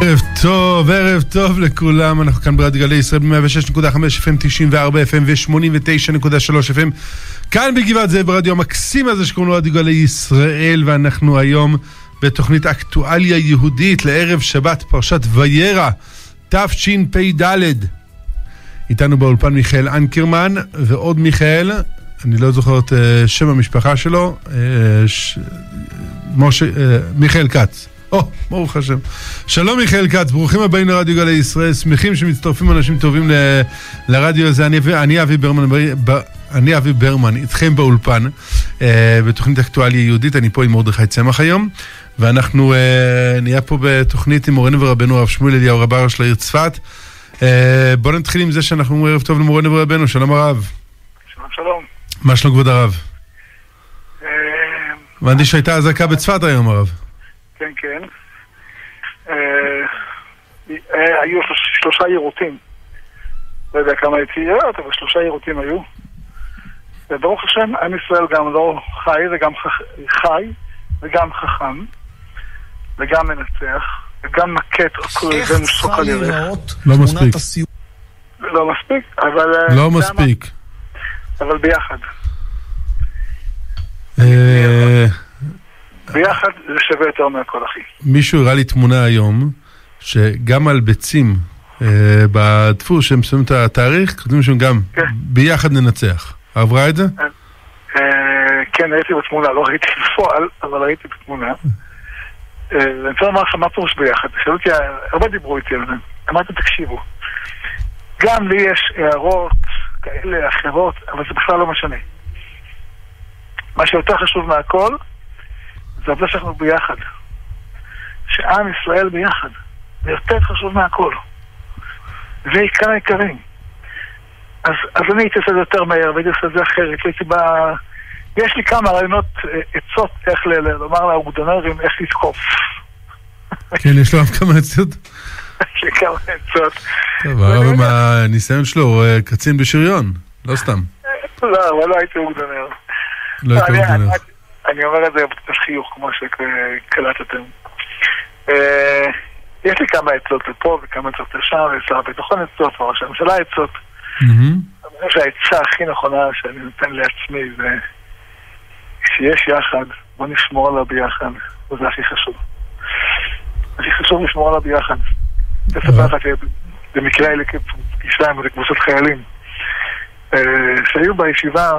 ערב טוב, ערב טוב לכולם, אנחנו כאן ברדיו גלי ישראל ב-106.5 FM, 94 FM ו-89.3 FM כאן בגבעת זאב ברדיו המקסים הזה שקוראים לו רדיו גלי ישראל ואנחנו היום בתוכנית אקטואליה יהודית לערב שבת פרשת וירא תשפ"ד. איתנו באולפן מיכאל אנקרמן ועוד מיכאל, אני לא זוכר את uh, שם המשפחה שלו, uh, ש... משה, uh, מיכאל כץ או, ברוך השם. שלום מיכאל כץ, ברוכים הבאים לרדיו גלי ישראל, שמחים שמצטרפים אנשים טובים ל, לרדיו הזה. אני, אני אבי ברמן, ב, אני אבי ברמן, איתכם באולפן, אה, בתוכנית אקטואליה יהודית, אני פה עם מרדכי צמח היום, ואנחנו אה, נהיה פה בתוכנית עם מורנו ורבנו הרב שמואל אליהו רבר של העיר צפת. אה, בואו נתחיל עם זה שאנחנו אומרים ערב טוב למורנו ורבנו, שלום הרב. שלום שלום. מה שלום כבוד הרב? הבנתי שהייתה אזעקה בצפת היום הרב. כן, כן. היו שלושה יירוטים. לא יודע כמה יציאות, אבל שלושה יירוטים היו. וברוך השם, עם ישראל גם לא חי וגם חי וגם חכם וגם מנצח וגם מכה את אויבינו שוק על ירך. לא מספיק. לא מספיק, אבל... לא מספיק. אבל ביחד. ביחד זה שווה יותר מהכל, אחי. מישהו הראה לי תמונה היום, שגם על ביצים אה, בדפוס שהם שמים את התאריך, כותבים שם גם, כן. ביחד ננצח. עברה את זה? אה, כן, הייתי בתמונה, לא ראיתי בפועל, אבל ראיתי בתמונה. אה, אני רוצה לומר לך מה פירוש ביחד. שאלו אותי, הרבה דיברו איתי על זה. אמרתי, תקשיבו. גם לי יש הערות כאלה, אחרות, אבל זה בכלל לא משנה. מה שיותר חשוב מהכל, זה העובדה שאנחנו ביחד. שעם ישראל ביחד. זה יותר חשוב מהכל. זה עיקר העיקרים. אז, אז אני הייתי עושה את זה יותר מהר, והייתי עושה את זה אחרת. הייתי ב... יש לי כמה רעיונות, אה, עצות איך ל... לומר לאוגדונרים איך לתקוף. כן, יש לו כמה עצות? יש לי כמה עצות. טוב, הרב עם הניסיון שלו הוא אה, קצין בשריון, לא סתם. לא, אבל לא הייתי אוגדונר. לא הייתי אוגדונר. אני אומר את זה בחיוך, כמו שקלטתם. אה, יש לי כמה עצות לפה וכמה עצות לשם, ושר הביטחון עצות, וראש הממשלה עצות. אני חושב שהעצה הכי נכונה שאני נותן לעצמי זה כשיש יחד, בוא נשמור עליו ביחד, וזה הכי חשוב. הכי חשוב לשמור עליו ביחד. לספר לך במקרה האלה פגישה עם קבוצת חיילים אה, שהיו בישיבה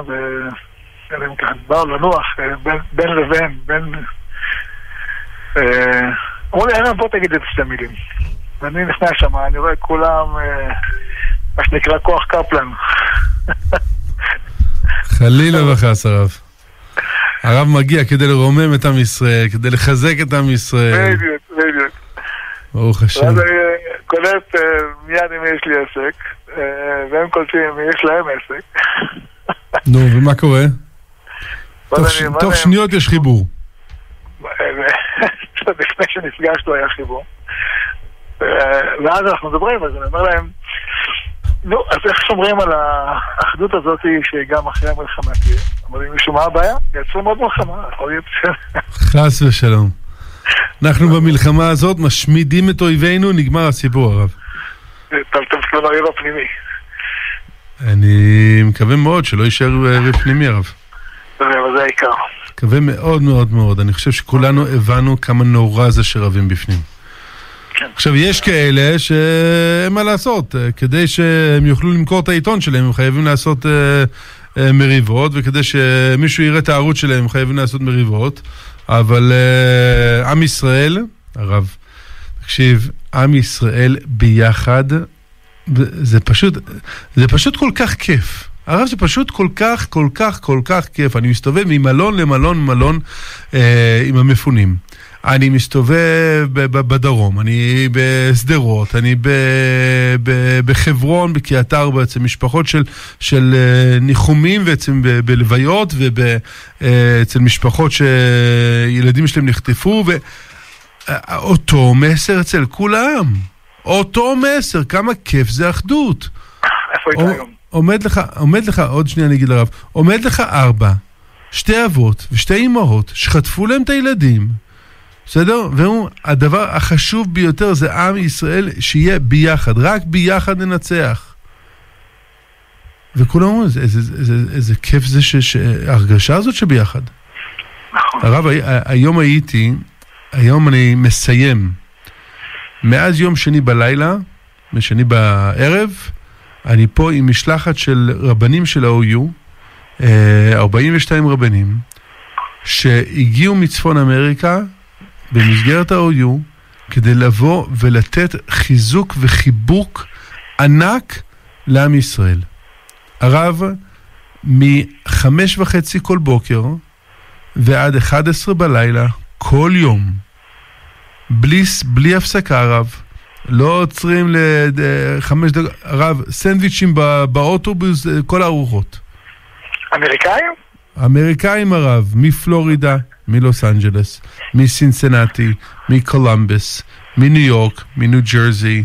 והם כאן באו לנוח אה, בין לבין, בין... אה, אמרו לי, ערן, בוא תגיד את שתי מילים. ואני נכנס שם, אני רואה כולם, מה שנקרא כוח קפלן. חלילה וחס הרב. הרב מגיע כדי לרומם את עם ישראל, כדי לחזק את עם ישראל. בדיוק, בדיוק. ברוך השם. ואז אני קולט מיד אם יש לי עסק, והם קולטים אם יש להם עסק. נו, ומה קורה? תוך שניות יש חיבור. לפני שנפגשנו היה חיבור. ואז אנחנו מדברים, אז אני אומר להם, נו, אז איך שומרים על האחדות הזאת שגם אחרי המלחמה תהיה? אמרו משום מה הבעיה? מייצרים עוד מלחמה, יכול להיות חס ושלום. אנחנו במלחמה הזאת משמידים את אויבינו, נגמר הסיפור, הרב. אתה מתכוון לאויב הפנימי. אני מקווה מאוד שלא יישאר אויב פנימי, הרב. זה העיקר. מקווה מאוד מאוד מאוד. אני חושב שכולנו הבנו כמה נורא זה שרבים בפנים. כן. עכשיו, יש כאלה שאין מה לעשות. כדי שהם יוכלו למכור את העיתון שלהם, הם חייבים לעשות אה, אה, מריבות, וכדי שמישהו יראה את הערוץ שלהם, הם חייבים לעשות מריבות. אבל אה, עם ישראל, הרב, תקשיב, עם ישראל ביחד, זה פשוט, זה פשוט כל כך כיף. הרב זה פשוט כל כך, כל כך, כל כך כיף. אני מסתובב ממלון למלון מלון אה, עם המפונים. אני מסתובב בדרום, אני בשדרות, אני בחברון, בקריית ארבע, אצל משפחות של, של ניחומים ואצל בלוויות ואצל משפחות שילדים שלהם נחטפו, ואותו מסר אצל כולם. אותו מסר, כמה כיף זה אחדות. איפה היית היום? עומד לך, עומד לך, עוד שנייה אני אגיד לרב, עומד לך ארבע, שתי אבות ושתי אמהות שחטפו להם את הילדים, בסדר? והוא, הדבר החשוב ביותר זה עם ישראל שיהיה ביחד, רק ביחד ננצח. וכולם אומרים, איזה, איזה, איזה, איזה כיף זה, ש, ש, ההרגשה הזאת שביחד. נכון. הרב, הי- היום הייתי, היום אני מסיים. מאז יום שני בלילה, משני בערב, אני פה עם משלחת של רבנים של ה-OU, אה, 42 רבנים, שהגיעו מצפון אמריקה במסגרת ה-OU, כדי לבוא ולתת חיזוק וחיבוק ענק לעם ישראל. הרב, מחמש וחצי כל בוקר ועד 11 בלילה, כל יום, בלי, בלי הפסקה רב, לא עוצרים לחמש דקות, רב, סנדוויצ'ים באוטובוס, אה, כל הארוחות. אמריקאים? אמריקאים הרב, מפלורידה, מלוס אנג'לס, מסינסנטי, מקולומבוס, מניו יורק, מניו ג'רזי,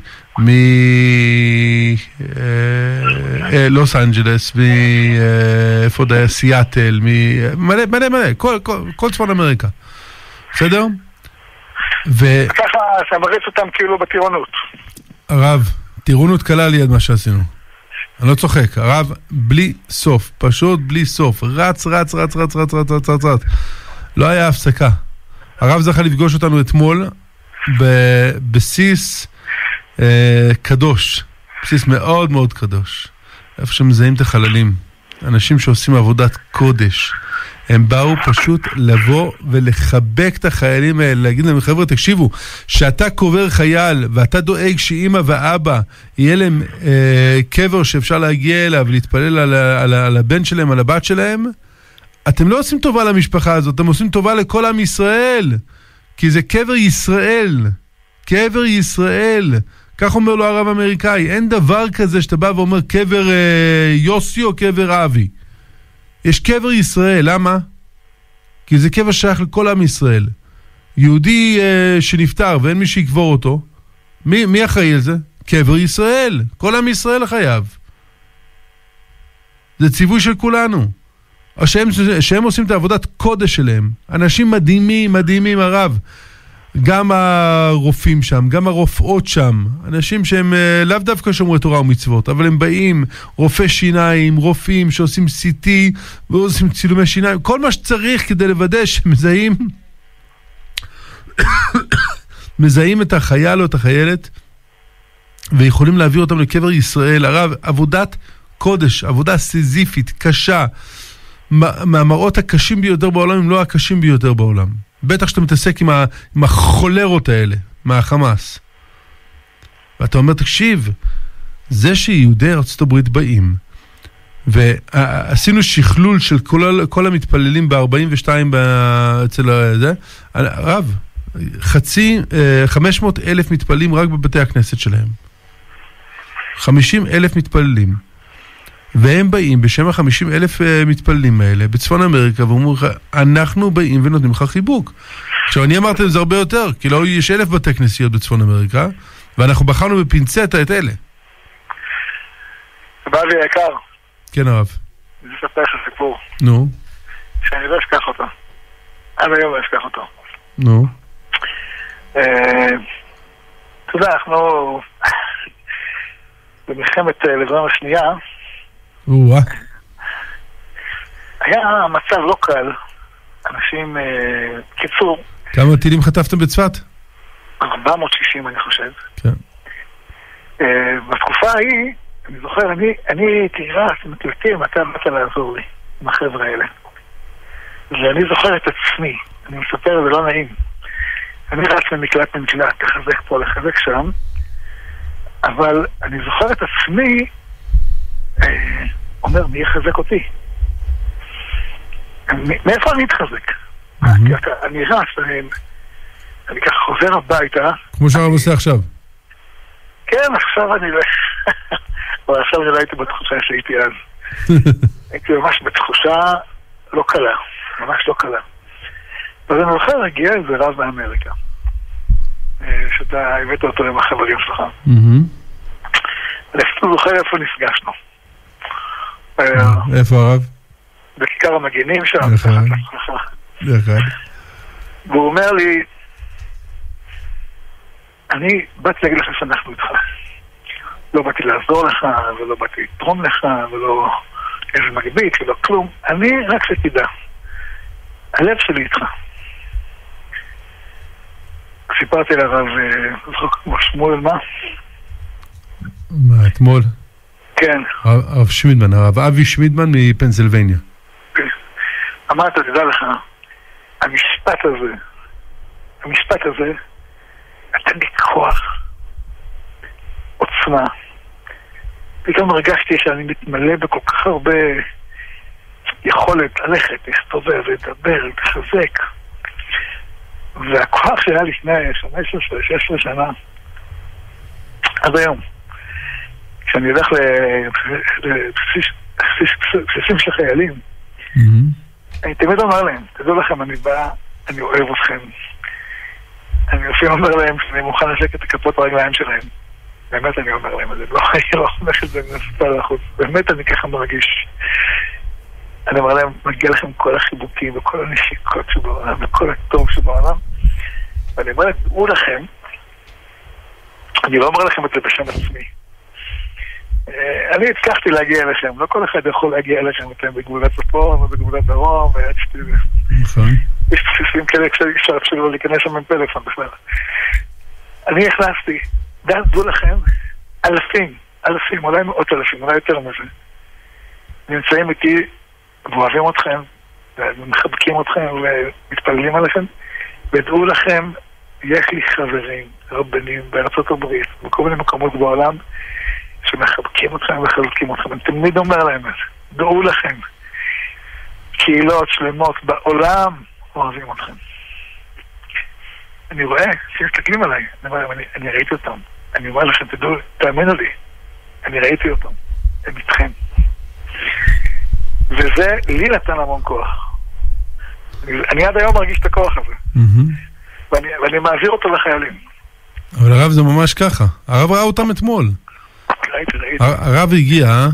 מלוס אנג'לס, מאיפה זה היה? סיאטל, מ- מלא מלא מלא, כל- כל- כל צפון אמריקה. בסדר? והרב, ככה אתה מריץ אותם כאילו בטירונות. טירונות קלה ליד מה שעשינו. אני לא צוחק, הרב בלי סוף, פשוט בלי סוף, רץ, רץ, רץ, רץ, רץ, רץ, רץ, רץ, רץ. לא היה הפסקה. הרב זכה לפגוש אותנו אתמול בבסיס אה, קדוש, בסיס מאוד מאוד קדוש, איפה שמזהים את החללים. אנשים שעושים עבודת קודש. הם באו פשוט לבוא ולחבק את החיילים האלה, להגיד להם, חבר'ה, תקשיבו, שאתה קובר חייל ואתה דואג שאימא ואבא, יהיה להם אה, קבר שאפשר להגיע אליו ולהתפלל על, על, על הבן שלהם, על הבת שלהם, אתם לא עושים טובה למשפחה הזאת, אתם עושים טובה לכל עם ישראל. כי זה קבר ישראל. קבר ישראל. כך אומר לו הרב האמריקאי. אין דבר כזה שאתה בא ואומר קבר אה, יוסי או קבר אבי. יש קבר ישראל, למה? כי זה קבר שייך לכל עם ישראל. יהודי אה, שנפטר ואין מי שיקבור אותו, מי, מי אחראי על זה? קבר ישראל. כל עם ישראל חייב. זה ציווי של כולנו. שהם, שהם עושים את העבודת קודש שלהם. אנשים מדהימים, מדהימים, הרב. גם הרופאים שם, גם הרופאות שם, אנשים שהם אה, לאו דווקא שומרי תורה ומצוות, אבל הם באים, רופאי שיניים, רופאים שעושים CT ועושים צילומי שיניים, כל מה שצריך כדי לוודא שמזהים מזהים את החייל או את החיילת ויכולים להעביר אותם לקבר ישראל. הרב, עבודת קודש, עבודה סיזיפית, קשה, מה- מהמראות הקשים ביותר בעולם, אם לא הקשים ביותר בעולם. בטח שאתה מתעסק עם, ה, עם החולרות האלה, מהחמאס. ואתה אומר, תקשיב, זה שיהודי ארצות הברית באים, ועשינו שכלול של כל, כל המתפללים ב-42 אצל זה, רב, חצי, אה, 500 אלף מתפללים רק בבתי הכנסת שלהם. 50 אלף מתפללים. והם באים בשם ה-50 אלף אה, מתפללים האלה בצפון אמריקה ואומרים לך, אנחנו באים ונותנים לך חיבוק. עכשיו, אני אמרתי להם זה הרבה יותר, כי לא יש אלף בתי כנסיות בצפון אמריקה, ואנחנו בחרנו בפינצטה את אלה. באבי היקר, כן, הרב. אני אספר לך סיפור, נו, שאני לא אשכח אותו. עד היום לא אשכח אותו. נו. אה, אתה יודע, אנחנו במלחמת אה, לבנון השנייה, או-אה. היה מצב לא קל. אנשים, אה, קיצור, כמה טילים חטפתם בצפת? 460 אני חושב. כן. אה, בתקופה ההיא, אני זוכר, אני, אני הייתי רץ מקלטים, אתה באת לעזור לי עם החבר'ה האלה. ואני זוכר את עצמי, אני מספר, זה לא נעים. אני רץ למקלט למקלט, לחזק פה, לחזק שם, אבל אני זוכר את עצמי אומר, מי יחזק אותי? מאיפה אני אתחזק? אני רץ, אני, ככה חוזר הביתה, כמו שהרב עושה עכשיו. כן, עכשיו אני לא... אבל עכשיו אני לא הייתי בתחושה שהייתי אז. הייתי ממש בתחושה לא קלה, ממש לא קלה. אז אני זוכר, הגיע איזה רב מאמריקה, אה, שאתה הבאת אותו עם החברים שלך. אני אפילו זוכר איפה נפגשנו. אה, איפה הרב? בכיכר המגינים שם. והוא אומר לי, אני באתי להגיד לך שאנחנו איתך. לא באתי לעזור לך, ולא באתי לתרום לך, ולא איזה מגבית, ולא כלום. אני רק שתדע. הלב שלי איתך. סיפרתי לרב אה, שמואל מה? מה, אתמול? כן. הרב שמידמן, הרב אבי שמידמן מפנסילבניה. אמרת, תדע לך, המשפט הזה, המשפט הזה, נתן לי כוח, עוצמה. פתאום הרגשתי שאני מתמלא בכל כך הרבה יכולת ללכת, להסתובב, לדבר, להתחזק. והכוח שהיה לפני 15-16 שנה, עד היום, כשאני הולך לבסיסים של חיילים, אני תמיד אומר להם, תדעו לכם, אני בא, אני אוהב אתכם. אני אפילו אומר להם שאני מוכן לשקט את כפות הרגליים שלהם. באמת אני אומר להם, אני לא הולך את זה מנספה לחוץ. באמת אני ככה מרגיש. אני אומר להם, מגיע לכם כל החיבוקים וכל הנשיקות שבעולם וכל הטוב שבעולם. ואני אומר להם, דעו לכם, אני לא אומר לכם את זה בשם עצמי. אה, אני הצלחתי להגיע אליכם, לא כל אחד יכול להגיע אליכם, אתם בגבולת צפון ובגבולת דרום, נכון. יש בסיסים כאלה כשאי אפשר אפילו להיכנס שם עם פלאפון בכלל. אני נכנסתי, דעו לכם, אלפים, אלפים, אולי מאות אלפים, אולי יותר מזה, נמצאים איתי ואוהבים אתכם, ומחבקים אתכם ומתפללים עליכם, ודעו לכם, יש לי חברים, רבנים בארצות הברית, בכל מיני מקומות בעולם, שמחבקים אתכם ומחזקים אתכם. אני תמיד אומר להם את זה. דעו לכם, קהילות שלמות בעולם אוהבים אתכם. אני רואה שמסתכלים עליי, אני אומר להם, אני, אני ראיתי אותם. אני אומר לכם, תדעו, תאמינו לי, אני ראיתי אותם. הם איתכם. וזה לי נתן המון כוח. אני, אני עד היום מרגיש את הכוח הזה. ואני, ואני מעביר אותו לחיילים. אבל הרב זה ממש ככה. הרב ראה אותם אתמול. ראיתי, ראיתי. הרב הגיע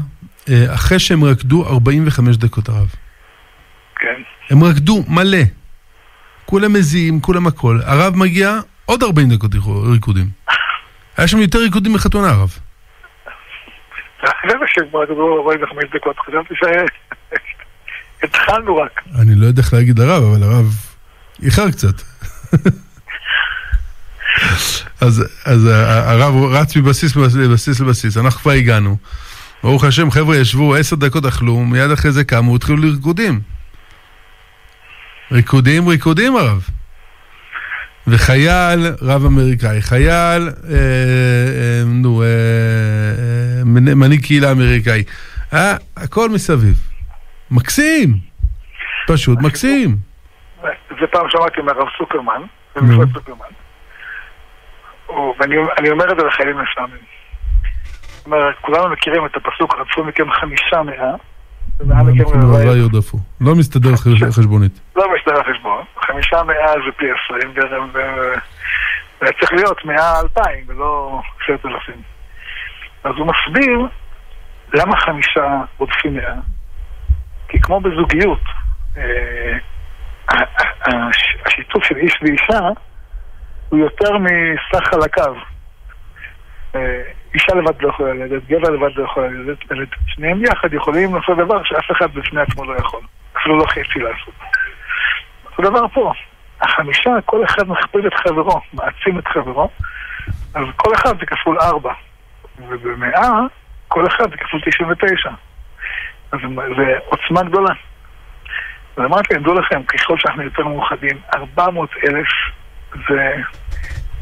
אה, אחרי שהם רקדו 45 דקות הרב. כן. הם רקדו מלא. כולם מזיעים, כולם הכל. הרב מגיע עוד 40 דקות ריקודים. היה שם יותר ריקודים מחתונה הרב. זה שהם רקדו 45 דקות, חשבתי שהתחלנו רק. אני לא יודע איך להגיד לרב, אבל הרב איחר קצת. אז, אז הרב רץ מבסיס לבסיס לבסיס, אנחנו כבר הגענו. ברוך השם, חבר'ה ישבו עשר דקות אכלו, מיד אחרי זה קמו, התחילו לרקודים. ריקודים, ריקודים הרב. וחייל, רב אמריקאי, חייל, אה, אה, נו, אה, אה, מנהיג קהילה אמריקאי. אה, הכל מסביב. מקסים! פשוט מקסים. זה פעם שמעתי מהרב סופרמן, במפלט סופרמן. ואני אומר את זה לחיילים מסוימים. אומר, כולנו מכירים את הפסוק, רצו מכם חמישה מאה. לא יודפו. לא מסתדר חשבונית. לא מסתדר חשבון. חמישה מאה זה פי עשרים, והיה צריך להיות מאה אלפיים ולא עשרת אלפים. אז הוא מסביר למה חמישה עודפים מאה. כי כמו בזוגיות, השיתוף של איש ואישה הוא יותר מסך חלקיו. אישה לבד לא יכולה ללדת, גבר לבד לא יכול ללדת, שניהם יחד יכולים לעשות דבר שאף אחד בפני עצמו לא יכול. אפילו לא חצי לעשות. אותו דבר פה. החמישה, כל אחד מכפיל את חברו, מעצים את חברו, אז כל אחד זה כפול ארבע. ובמאה, כל אחד זה כפול תשעים ותשע. אז זה עוצמה גדולה. ואמרתי להם, דעו לכם, ככל שאנחנו יותר מאוחדים, ארבע מאות אלף זה...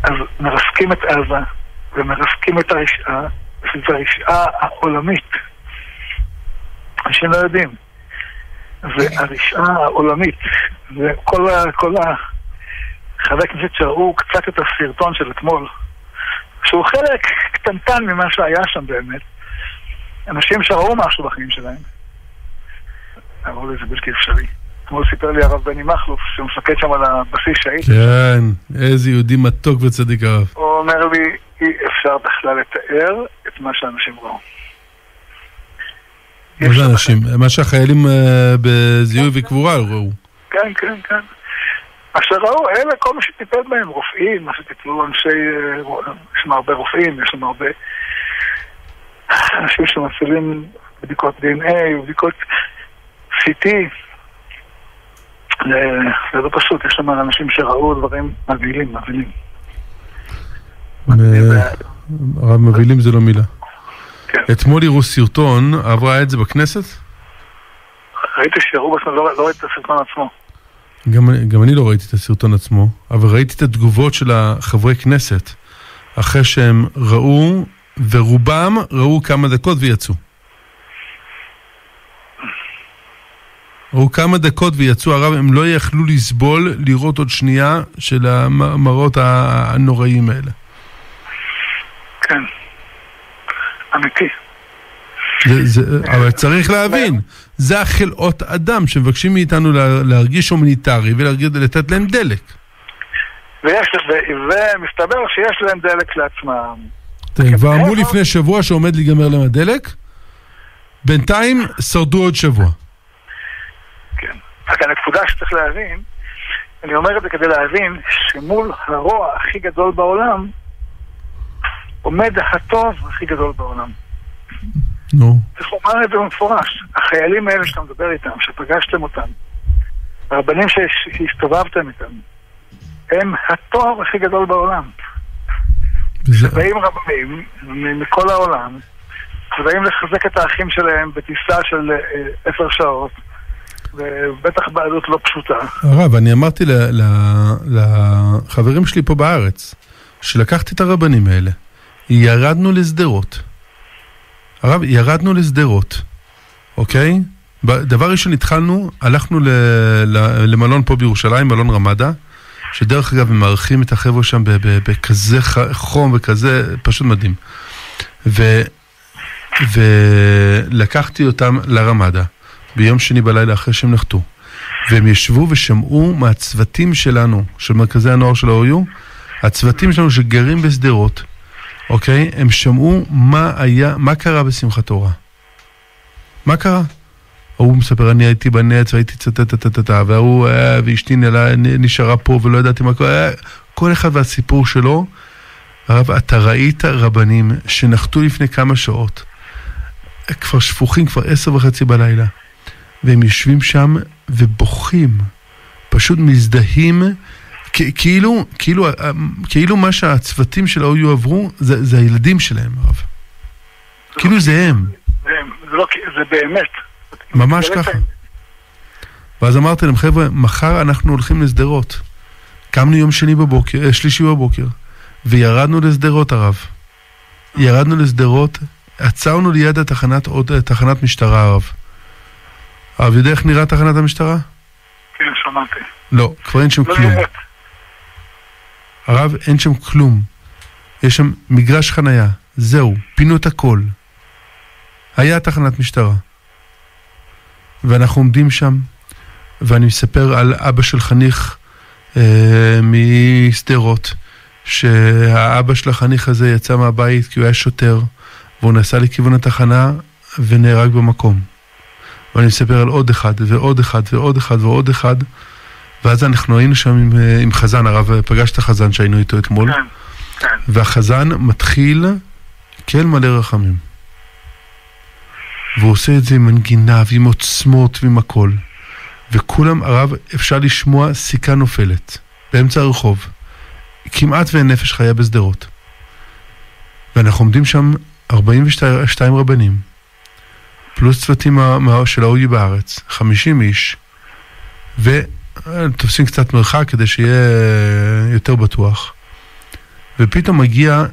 אז מרסקים את עזה, ומרסקים את הרשעה, וזו הרשעה העולמית. אנשים לא יודעים. זה הרשעה העולמית. וכל ה... כל ה... חברי כנסת שראו קצת את הסרטון של אתמול, שהוא חלק קטנטן ממה שהיה שם באמת. אנשים שראו משהו בחיים שלהם. אמרו לי, זה בלתי אפשרי. אתמול סיפר לי הרב בני מכלוף, שהוא מפקד שם על הבסיס שהייתי. כן, איזה יהודי מתוק וצדיק הרב. הוא אומר לי, אי אפשר בכלל לתאר את מה שאנשים ראו. מה זה אנשים? מה שהחיילים בזיהוי וקבורה ראו. כן, כן, כן. אשר ראו, אלה כל מי שטיפל בהם, רופאים, מה שטיפלו אנשי, אה, יש לנו הרבה רופאים, יש לנו הרבה אנשים שמפעילים בדיקות DNA, בדיקות CT. זה לא פשוט, יש שם אנשים שראו דברים מבהילים, מבהילים. הרב מבהילים זה לא מילה. כן. אתמול יראו סרטון, עברה את זה בכנסת? ראיתי שיראו בסרטון, לא לא ראיתי את הסרטון עצמו. גם, גם אני לא ראיתי את הסרטון עצמו, אבל ראיתי את התגובות של החברי כנסת אחרי שהם ראו, ורובם ראו כמה דקות ויצאו. ראו כמה דקות ויצאו, הרב, הם לא יכלו לסבול לראות עוד שנייה של המראות הנוראים האלה. כן. אמיתי. זה, זה, אבל צריך להבין, זה החלאות אדם שמבקשים מאיתנו לה, להרגיש הומניטרי ולתת להם דלק. ויש, ומסתבר שיש להם דלק לעצמם. כבר אמרו לפני שבוע שעומד להיגמר להם הדלק, בינתיים שרדו עוד שבוע. רק הנקודה שצריך להבין, אני אומר את זה כדי להבין שמול הרוע הכי גדול בעולם, עומד הטוב הכי גדול בעולם. נו. צריך לומר את זה במפורש. החיילים האלה שאתה מדבר איתם, שפגשתם אותם, הרבנים שהסתובבתם איתם, הם הטוב הכי גדול בעולם. וזה- באים רבנים מכל העולם, ובאים לחזק את האחים שלהם בטיסה של אה, עשר שעות, ובטח בעלות לא פשוטה. הרב, אני אמרתי לחברים שלי פה בארץ, שלקחתי את הרבנים האלה, ירדנו לשדרות. הרב, ירדנו לשדרות, אוקיי? דבר ראשון התחלנו, הלכנו ל- ל- למלון פה בירושלים, מלון רמדה, שדרך אגב הם מארחים את החבר'ה שם בכזה חום וכזה, פשוט מדהים. ו- ולקחתי אותם לרמדה ביום שני בלילה אחרי שהם נחתו. והם ישבו ושמעו מהצוותים שלנו, של מרכזי הנוער של ה-OU, הצוותים שלנו שגרים בשדרות, אוקיי? הם שמעו מה היה, מה קרה בשמחת תורה. מה קרה? ההוא מספר, אני הייתי בנץ והייתי צטטטטטטה, וההוא, אה, ואשתי נשארה פה ולא ידעתי מה קורה, אה, כל אחד והסיפור שלו. הרב, אתה ראית רבנים שנחתו לפני כמה שעות, כבר שפוכים, כבר עשר וחצי בלילה, והם יושבים שם ובוכים, פשוט מזדהים, כ- כאילו, כאילו, אה, כאילו מה שהצוותים של ה-OU עברו, זה, זה הילדים שלהם, הרב. כאילו זה הם, זה, זה, לא, זה באמת. ממש ככה. ואז אמרתי להם, חבר'ה, מחר אנחנו הולכים לשדרות. קמנו יום שני בבוקר, אה, שלישי בבוקר, וירדנו לשדרות, הרב. ירדנו לשדרות, עצרנו ליד התחנת, עוד אה, תחנת משטרה, הרב. יודע איך נראה תחנת המשטרה? כן, שמעתי. לא, כבר אין שם לא כלום. נראית. הרב, אין שם כלום. יש שם מגרש חנייה, זהו, פינו את הכל. היה תחנת משטרה. ואנחנו עומדים שם, ואני מספר על אבא של חניך אה, משדרות, שהאבא של החניך הזה יצא מהבית כי הוא היה שוטר, והוא נסע לכיוון התחנה ונהרג במקום. ואני מספר על עוד אחד, ועוד אחד, ועוד אחד, ועוד אחד. ואז אנחנו היינו שם עם, אה, עם חזן, הרב פגש את החזן שהיינו איתו אתמול, כן, כן. והחזן מתחיל כאל מלא רחמים. והוא עושה את זה עם מנגינה ועם עוצמות ועם הכל. וכולם, הרב, אפשר לשמוע סיכה נופלת באמצע הרחוב. כמעט ואין נפש חיה בשדרות. ואנחנו עומדים שם 42 רבנים, פלוס צוותים של ה-OU בארץ, 50 איש, ותופסים קצת מרחק כדי שיהיה יותר בטוח. ופתאום מגיע,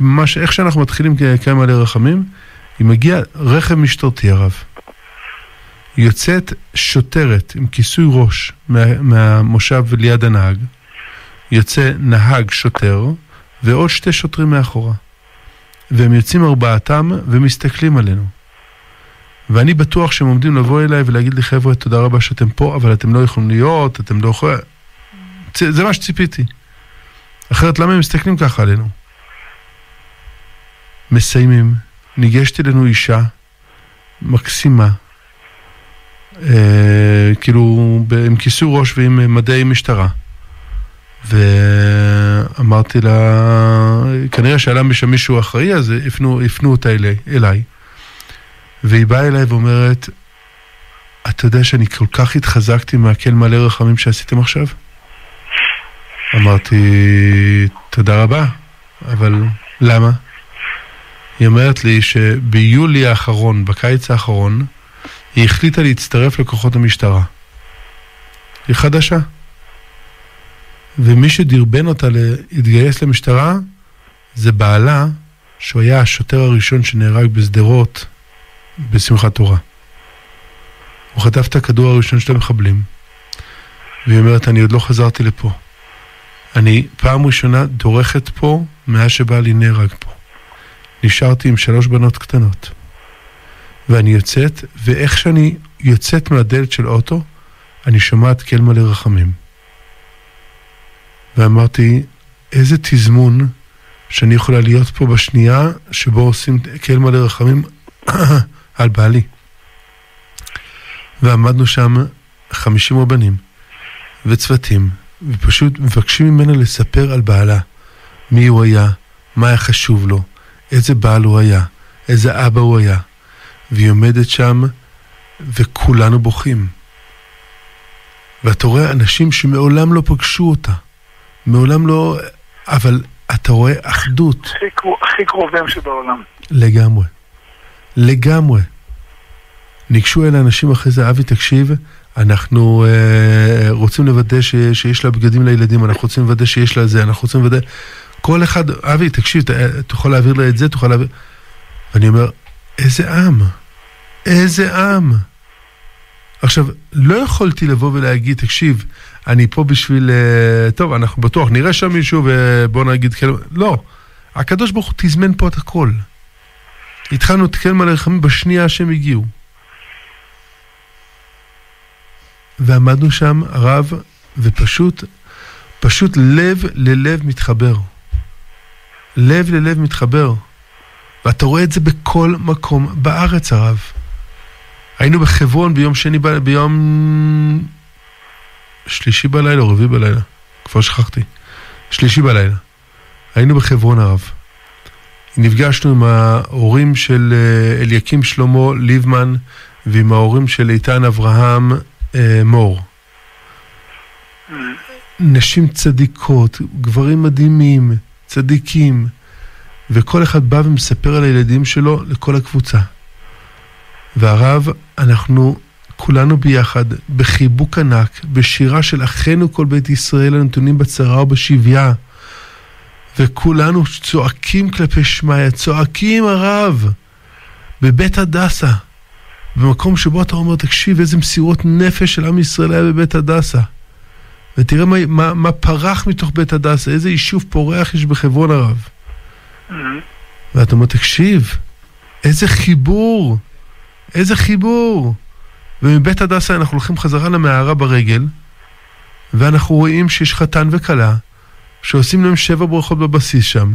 ממש איך שאנחנו מתחילים כ- כאלה מלא רחמים, היא מגיע רכב משטרתי הרב. יוצאת שוטרת עם כיסוי ראש מה, מהמושב ליד הנהג, יוצא נהג שוטר ועוד שתי שוטרים מאחורה. והם יוצאים ארבעתם ומסתכלים עלינו. ואני בטוח שהם עומדים לבוא אליי ולהגיד לי, חבר'ה, תודה רבה שאתם פה, אבל אתם לא יכולים להיות, אתם לא יכולים... זה מה שציפיתי. אחרת למה הם מסתכלים ככה עלינו? מסיימים, ניגשת אלינו אישה מקסימה, אה, כאילו עם כיסוי ראש ועם מדי משטרה, ואמרתי לה, כנראה שעלה משם מישהו אחראי, אז הפנו, הפנו אותה אלי, אליי. והיא באה אליי ואומרת, אתה יודע שאני כל כך התחזקתי מהקל מלא רחמים שעשיתם עכשיו? אמרתי, תודה רבה, אבל למה? היא אומרת לי שביולי האחרון, בקיץ האחרון, היא החליטה להצטרף לכוחות המשטרה. היא חדשה. ומי שדרבן אותה להתגייס למשטרה זה בעלה, שהוא היה השוטר הראשון שנהרג בשדרות בשמחת תורה. הוא חטף את הכדור הראשון של המחבלים, והיא אומרת, אני עוד לא חזרתי לפה. אני פעם ראשונה דורכת פה מאז שבעלי נהרג פה. נשארתי עם שלוש בנות קטנות. ואני יוצאת, ואיך שאני יוצאת מהדלת של אוטו, אני שומעת קל מלא רחמים. ואמרתי, איזה תזמון שאני יכולה להיות פה בשנייה שבו עושים קל מלא רחמים על בעלי. ועמדנו שם חמישים רבנים וצוותים, ופשוט מבקשים ממנה לספר על בעלה, מי הוא היה, מה היה חשוב לו, איזה בעל הוא היה, איזה אבא הוא היה. והיא עומדת שם, וכולנו בוכים. ואתה רואה אנשים שמעולם לא פגשו אותה. מעולם לא... אבל אתה רואה אחדות. הכי קרובים שבעולם. לגמרי. לגמרי. ניגשו אל האנשים אחרי זה, אבי, תקשיב, אנחנו אה, רוצים לוודא ש, שיש לה בגדים לילדים, אנחנו רוצים לוודא שיש לה זה, אנחנו רוצים לוודא... כל אחד, אבי, תקשיב, ת, תוכל להעביר לה את זה, תוכל להעביר... ואני אומר, איזה עם. איזה עם. עכשיו, לא יכולתי לבוא ולהגיד, תקשיב, אני פה בשביל... אה, טוב, אנחנו בטוח נראה שם מישהו ובוא נגיד כאלה... לא. הקדוש ברוך הוא תזמן פה את הכל. התחלנו את קלמן הרחמים בשנייה שהם הגיעו. ועמדנו שם, הרב, ופשוט, פשוט לב ללב מתחבר. לב ללב מתחבר. ואתה רואה את זה בכל מקום בארץ, הרב. היינו בחברון ביום שני, ביום שלישי בלילה או רביעי בלילה, כבר שכחתי. שלישי בלילה. היינו בחברון הרב. נפגשנו עם ההורים של אה, אליקים שלמה ליבמן ועם ההורים של איתן אברהם אה, מור. נשים צדיקות, גברים מדהימים, צדיקים, וכל אחד בא ומספר על הילדים שלו לכל הקבוצה. והרב, אנחנו כולנו ביחד, בחיבוק ענק, בשירה של אחינו כל בית ישראל הנתונים בצרה ובשביה. וכולנו צועקים כלפי שמיא, צועקים הרב, בבית הדסה. במקום שבו אתה אומר, תקשיב, איזה מסירות נפש של עם ישראל היה בבית הדסה. ותראה מה, מה, מה פרח מתוך בית הדסה, איזה יישוב פורח יש בחברון הרב. Mm-hmm. ואתה אומר, תקשיב, איזה חיבור, איזה חיבור. ומבית הדסה אנחנו הולכים חזרה למערה ברגל, ואנחנו רואים שיש חתן וכלה, שעושים להם שבע ברכות בבסיס שם,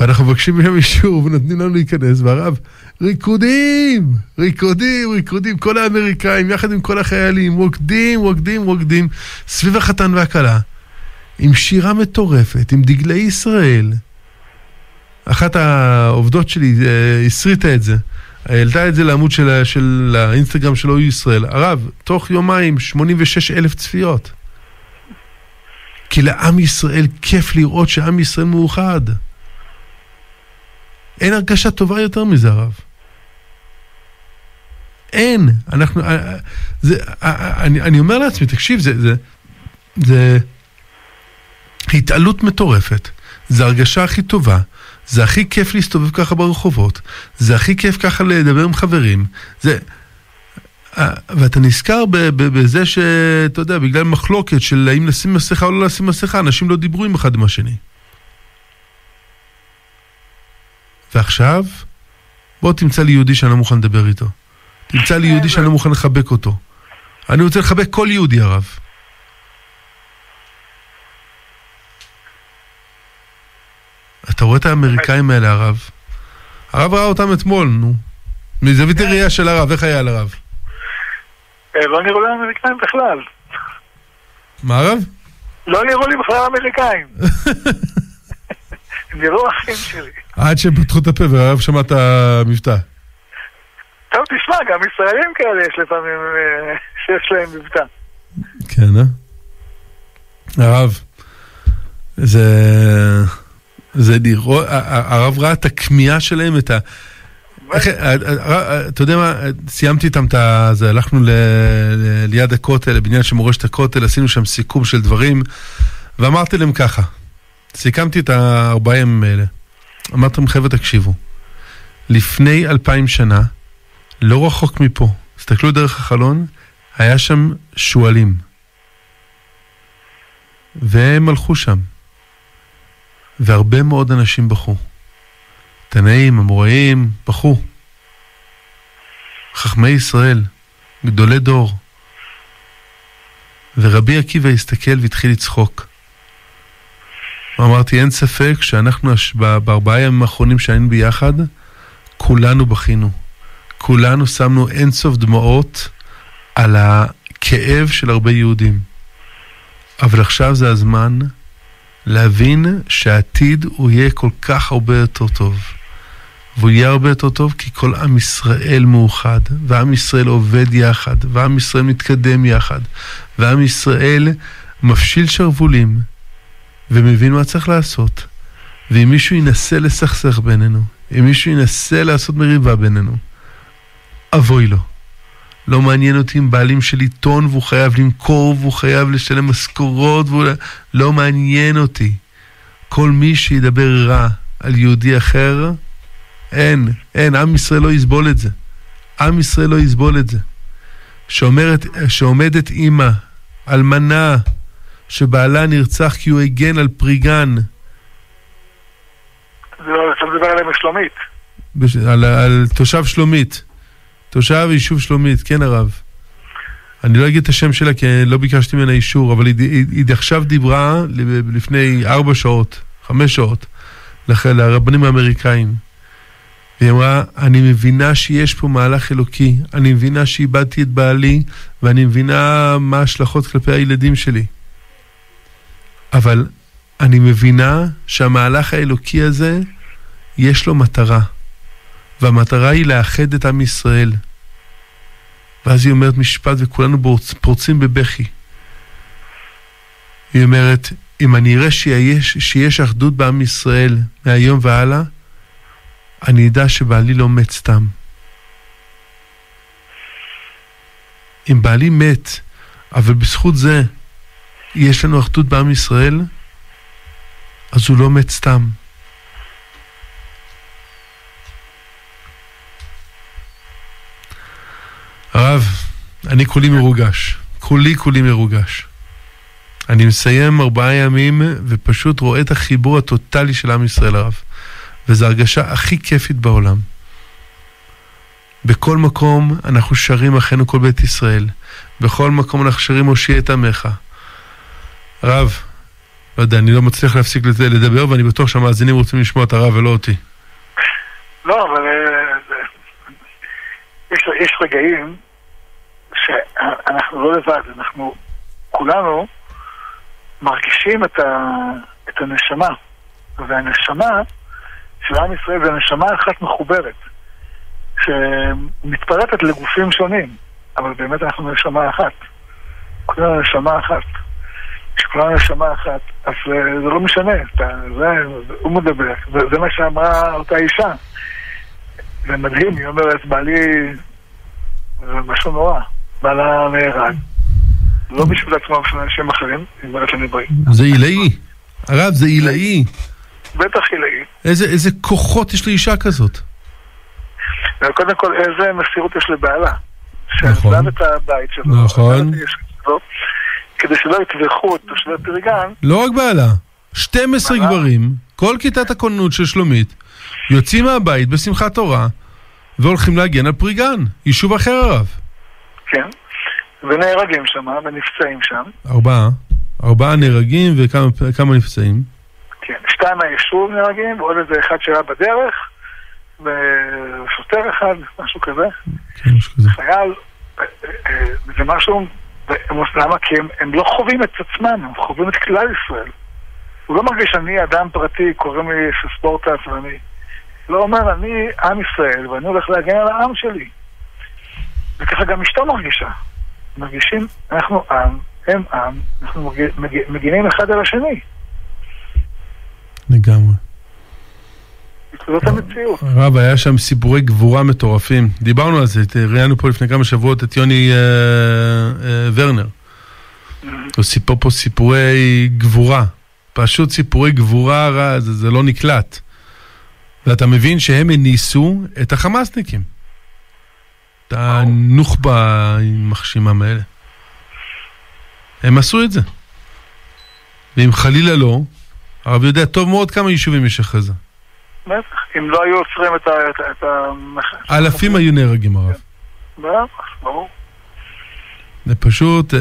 ואנחנו מבקשים מהם אישור ונותנים לנו להיכנס, והרב, ריקודים, ריקודים, ריקודים, כל האמריקאים יחד עם כל החיילים, רוקדים, רוקדים, רוקדים, סביב החתן והכלה, עם שירה מטורפת, עם דגלי ישראל. אחת העובדות שלי אה, הסריטה את זה. העלתה את זה לעמוד של, של האינסטגרם של אוי ישראל. הרב, תוך יומיים 86 אלף צפיות. כי לעם ישראל כיף לראות שעם ישראל מאוחד. אין הרגשה טובה יותר מזה, הרב. אין. אנחנו... אה, זה, אה, אה, אני, אני אומר לעצמי, תקשיב, זה, זה, זה התעלות מטורפת. זה הרגשה הכי טובה. זה הכי כיף להסתובב ככה ברחובות, זה הכי כיף ככה לדבר עם חברים, זה... ואתה נזכר בזה שאתה יודע, בגלל מחלוקת של האם לשים מסכה או לא לשים מסכה, אנשים לא דיברו עם אחד עם השני. ועכשיו, בוא תמצא לי יהודי שאני לא מוכן לדבר איתו. תמצא לי יהודי שאני לא מוכן לחבק אותו. אני רוצה לחבק כל יהודי, הרב. אתה רואה את האמריקאים האלה, הרב? הרב ראה אותם אתמול, נו. מזווית כן. הראייה של הרב, איך היה לרב? אה, לא נראו לאמריקאים בכלל. מה הרב? לא נראו לי בכלל אמריקאים. נראו אחים שלי. עד שהם פתחו את הפה והרב שמע את המבטא. טוב, תשמע, גם ישראלים כאלה יש לפעמים אה, שיש להם מבטא. כן, אה? הרב, זה... זה לראות, הרב ראה את הכמיהה שלהם, את ה... איך, אה, אה, אתה יודע מה, סיימתי איתם את. זה, הלכנו ליד הכותל, לבניין של מורשת הכותל, עשינו שם סיכום של דברים, ואמרתי להם ככה, סיכמתי את הארבעה ימים האלה. אמרתי להם, חבר'ה, תקשיבו, לפני אלפיים שנה, לא רחוק מפה, תסתכלו דרך החלון, היה שם שועלים. והם הלכו שם. והרבה מאוד אנשים בכו. תנאים, אמוראים, בכו. חכמי ישראל, גדולי דור. ורבי עקיבא הסתכל והתחיל לצחוק. אמרתי, אין ספק שאנחנו בארבעה ימים האחרונים שהיינו ביחד, כולנו בכינו. כולנו שמנו אינסוף דמעות על הכאב של הרבה יהודים. אבל עכשיו זה הזמן להבין שהעתיד הוא יהיה כל כך הרבה יותר טוב. והוא יהיה הרבה יותר טוב כי כל עם ישראל מאוחד, ועם ישראל עובד יחד, ועם ישראל מתקדם יחד, ועם ישראל מפשיל שרוולים, ומבין מה צריך לעשות. ואם מישהו ינסה לסכסך בינינו, אם מישהו ינסה לעשות מריבה בינינו, אבוי לו. לא מעניין אותי אם בעלים של עיתון והוא חייב למכור והוא חייב לשלם משכורות והוא... לא מעניין אותי. כל מי שידבר רע על יהודי אחר, אין, אין, עם ישראל לא יסבול את זה. עם ישראל לא יסבול את זה. שאומרת, שעומדת אימא, אלמנה, שבעלה נרצח כי הוא הגן על פריגן. זה לא, אתה מדבר עליהם בשלומית. על, על תושב שלומית. תושב יישוב שלומית, כן הרב. אני לא אגיד את השם שלה כי לא ביקשתי ממנה אישור, אבל היא, היא, היא עכשיו דיברה לפני ארבע שעות, חמש שעות, לרבנים האמריקאים. והיא אמרה, אני מבינה שיש פה מהלך אלוקי, אני מבינה שאיבדתי את בעלי, ואני מבינה מה ההשלכות כלפי הילדים שלי. אבל אני מבינה שהמהלך האלוקי הזה, יש לו מטרה. והמטרה היא לאחד את עם ישראל. ואז היא אומרת משפט וכולנו פורצים בבכי. היא אומרת, אם אני אראה שיש, שיש אחדות בעם ישראל מהיום והלאה, אני אדע שבעלי לא מת סתם. אם בעלי מת, אבל בזכות זה יש לנו אחדות בעם ישראל, אז הוא לא מת סתם. הרב, אני כולי מרוגש. כולי כולי מרוגש. אני מסיים ארבעה ימים ופשוט רואה את החיבור הטוטלי של עם ישראל הרב. וזו הרגשה הכי כיפית בעולם. בכל מקום אנחנו שרים אחינו כל בית ישראל. בכל מקום אנחנו שרים הושיע את עמך. הרב, לא יודע, אני לא מצליח להפסיק לדבר, ואני בטוח שהמאזינים רוצים לשמוע את הרב ולא אותי. לא, אבל אה, יש, יש רגעים שאנחנו לא לבד, אנחנו כולנו מרגישים את, ה, את הנשמה. והנשמה של עם ישראל זה נשמה אחת מחוברת, שמתפרטת לגופים שונים, אבל באמת אנחנו נשמה אחת. כולנו נשמה אחת. כשכולנו נשמה אחת, אז אה, זה לא משנה, אתה, זה, הוא מדבר, זה, זה מה שאמרה אותה אישה. זה מדהים, היא אומרת, בעלי, זה משהו נורא. בעלה נהרג. לא בשביל עצמם, בשביל אנשים אחרים, היא אומרת אני בריא. זה עילאי. הרב, זה עילאי. בטח עילאי. איזה, איזה כוחות יש לאישה כזאת? קודם כל, איזה מסירות יש לבעלה. נכון. שעזב את הבית שלו. נכון. כדי שלא יטבחו את תושבי פרגן. לא רק בעלה, 12 גברים, כל כיתת הכוננות של שלומית, יוצאים מהבית בשמחת תורה והולכים להגן על פריגן, יישוב אחר הרב. כן, ונהרגים שם, ונפצעים שם. ארבעה. ארבעה נהרגים וכמה נפצעים. שתיים מהיישוב נהרגים, ועוד איזה אחד שהיה בדרך, ושוטר אחד, משהו כזה. כן, משהו כזה. חייל, אה, אה, זה משהו למה? כי הם, הם לא חווים את עצמם, הם חווים את כלל ישראל. הוא לא מרגיש שאני אדם פרטי, קוראים לי ספורטס ואני... לא אומר, אני עם ישראל ואני הולך להגן על העם שלי. וככה גם אשתו מרגישה. מרגישים, אנחנו עם, הם עם, אנחנו מגינים אחד על השני. לגמרי. זאת המציאות. הרב, היה שם סיפורי גבורה מטורפים. דיברנו על זה, ראיינו פה לפני כמה שבועות את יוני אה, אה, ורנר. Mm-hmm. הוא סיפר פה סיפורי גבורה. פשוט סיפורי גבורה, זה, זה לא נקלט. ואתה מבין שהם הניסו את החמאסניקים. את הנוח'בה המחשימם האלה. הם עשו את זה. ואם חלילה לא, הרב יודע טוב מאוד כמה יישובים יש אחרי זה. בטח, אם לא היו עוצרים את ה... אלפים היו נהרגים הרב. בטח, ברור. זה פשוט... אה,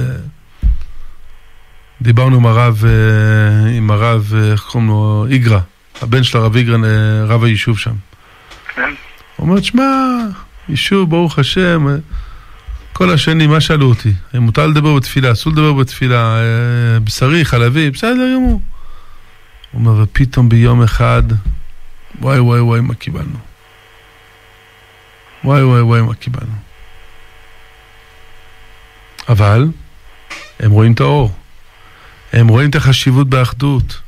דיברנו עם הרב, אה, עם הרב, אה, איך קוראים לו? איגרא. הבן של הרב איגרא, רב היישוב שם. כן. הוא אומר, שמע, יישוב, ברוך השם, כל השני, מה שאלו אותי? האם מותר לדבר בתפילה, אסור לדבר בתפילה, בשרי, חלבי, בסדר גמור. הוא אומר, ופתאום ביום אחד, וואי וואי וואי מה קיבלנו. וואי וואי וואי מה קיבלנו. אבל הם רואים את האור. הם רואים את החשיבות באחדות.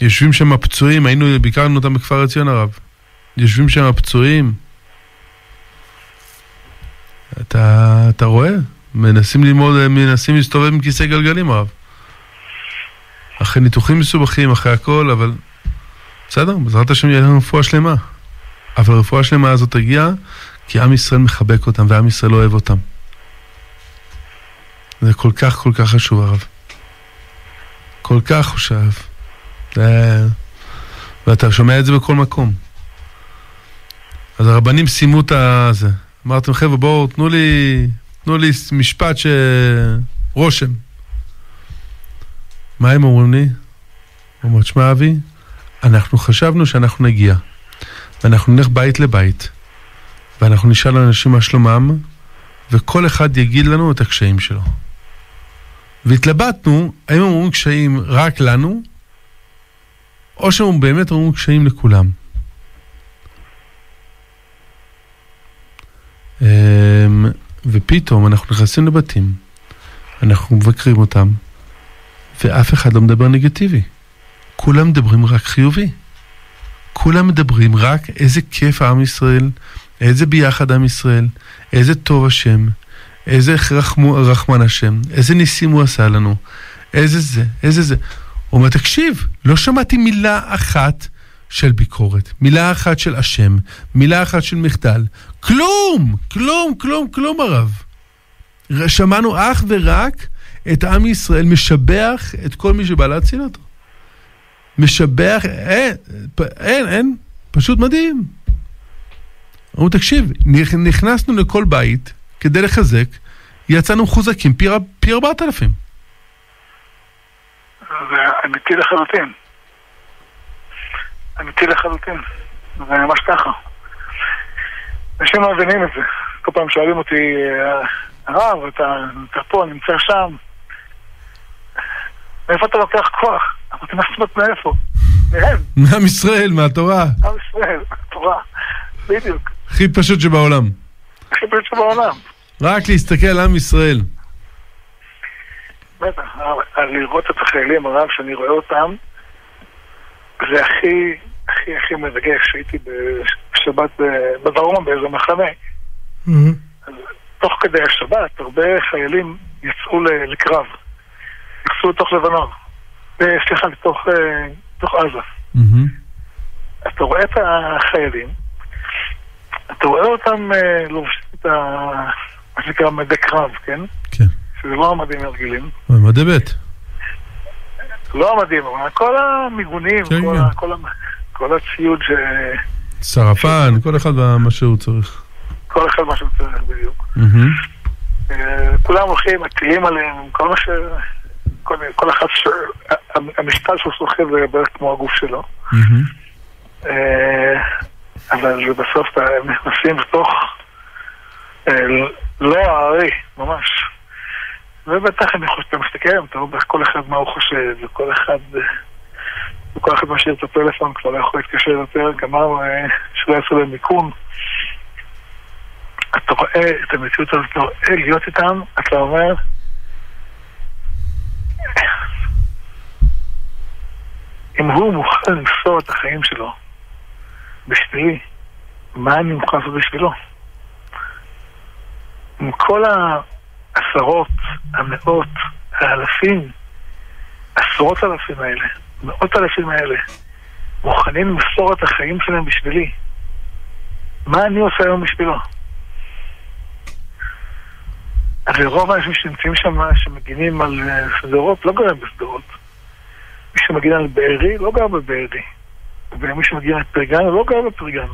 יושבים שם הפצועים, היינו, ביקרנו אותם בכפר עציון הרב. יושבים שם הפצועים. אתה, אתה רואה? מנסים ללמוד, מנסים להסתובב עם כיסא גלגלים הרב. אחרי ניתוחים מסובכים, אחרי הכל, אבל בסדר, בעזרת השם יהיה לנו רפואה שלמה. אבל הרפואה שלמה הזאת תגיע כי עם ישראל מחבק אותם ועם ישראל אוהב אותם. זה כל כך כל כך חשוב הרב. כל כך חושב. זה... ואתה שומע את זה בכל מקום. אז הרבנים סיימו את הזה. אמרתם, חבר'ה, בואו, תנו לי, תנו לי משפט ש... רושם. מה הם אומרים לי? הוא אומר, תשמע אבי, אנחנו חשבנו שאנחנו נגיע, ואנחנו נלך בית לבית, ואנחנו נשאל אנשים מה שלומם, וכל אחד יגיד לנו את הקשיים שלו. והתלבטנו, האם הם אומרים קשיים רק לנו, או שהם באמת אומרים קשיים לכולם. אמ, ופתאום אנחנו נכנסים לבתים, אנחנו מבקרים אותם, ואף אחד לא מדבר נגטיבי. כולם מדברים רק חיובי. כולם מדברים רק איזה כיף עם ישראל, איזה ביחד עם ישראל, איזה טוב השם, איזה רחמו, רחמן השם, איזה ניסים הוא עשה לנו, איזה זה, איזה זה. הוא אומר, תקשיב, לא שמעתי מילה אחת של ביקורת, מילה אחת של אשם, מילה אחת של מחדל. כלום, כלום, כלום, כלום הרב. שמענו אך ורק את עם ישראל משבח את כל מי שבא להציל אותו. משבח, אין, אין, אין, פשוט מדהים. אמרו, תקשיב, נכנסנו לכל בית כדי לחזק, יצאנו מחוזקים פי, ארבעת אלפים. זה אמיתי לחלוטין. אמיתי לחלוטין. זה ממש ככה. אנשים לא מבינים את זה. כל פעם שואלים אותי, הרב, אתה, אתה פה, נמצא שם. מאיפה אתה לוקח כוח? אמרתי, מה זאת אומרת מאיפה? מהם. מעם ישראל, מהתורה. עם ישראל, מהתורה. בדיוק. הכי פשוט שבעולם. הכי פשוט שבעולם. רק להסתכל על עם ישראל. בטח, לראות את החיילים, הרב, שאני רואה אותם, זה הכי, הכי, הכי מרגש. הייתי בשבת בדרום באיזה מחנה. תוך כדי השבת, הרבה חיילים יצאו לקרב. יצאו לתוך לבנון. סליחה, לתוך, אה, לתוך עזה. אתה רואה את החיילים, אתה רואה אותם אה, לובשים את ה... מה שנקרא מדי קרב, כן? כן. שזה לא המדים הרגילים. מדי ב'. לא המדים, אבל כל המיגונים, כן, כל, כן. כל, כל הציוד ש... שרפן, כל אחד מה שהוא צריך. כל אחד מה שהוא צריך, בדיוק. כולם הולכים, מטילים עליהם, כל מה ש... כל, כל אחד, ש... המשקל שהוא סוחב זה בערך כמו הגוף שלו. אה, אבל בסוף נכנסים לתוך, אה, לא הארי, ממש. ובטח אני חושב, אתה מסתכל אתה רואה כל אחד מה הוא חושב, וכל אחד, וכל אחד משאיר את הפלאפון, כבר לא יכול להתקשר יותר, גמר שלא יעשו להם מיקום. אתה רואה את המציאות הזאת, אתה רואה להיות איתם, אתה אומר, אם הוא מוכן למסור את החיים שלו בשבילי, מה אני מוכן לעשות בשבילו? עם כל העשרות, המאות, האלפים, עשרות אלפים האלה, מאות אלפים האלה, מוכנים למסור את החיים שלהם בשבילי. מה אני עושה היום בשבילו? הרי רוב האנשים שנמצאים שם, שמגינים על שדרות, לא גרים בשדרות. מי שמגן על בארי, לא גר בבארי. ומי שמגן על פרגן, לא גר בפרגן.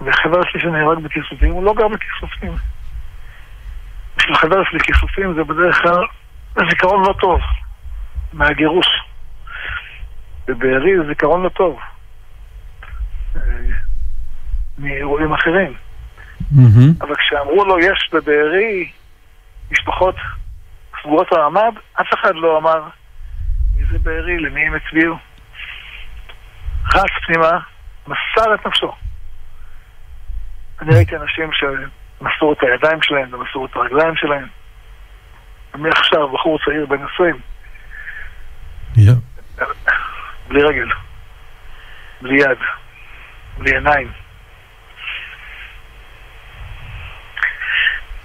וחבר שלי שנהרג בכיסופים, הוא לא גר בכיסופים. בשביל חבר שלי כיסופים זה בדרך כלל זיכרון לא טוב מהגירוש. בבארי זה זיכרון לא טוב. מאירועים אחרים. מהמם. אבל כשאמרו לו יש בבארי משפחות סגורות המעמד, אף אחד לא אמר מי זה בארי, למי הם הצביעו. רץ פנימה, מסר את נפשו. אני ראיתי אנשים שמסרו את הידיים שלהם ומסרו את הרגליים שלהם. ומעכשיו בחור צעיר בן 20, יא. בלי רגל, בלי יד, בלי עיניים.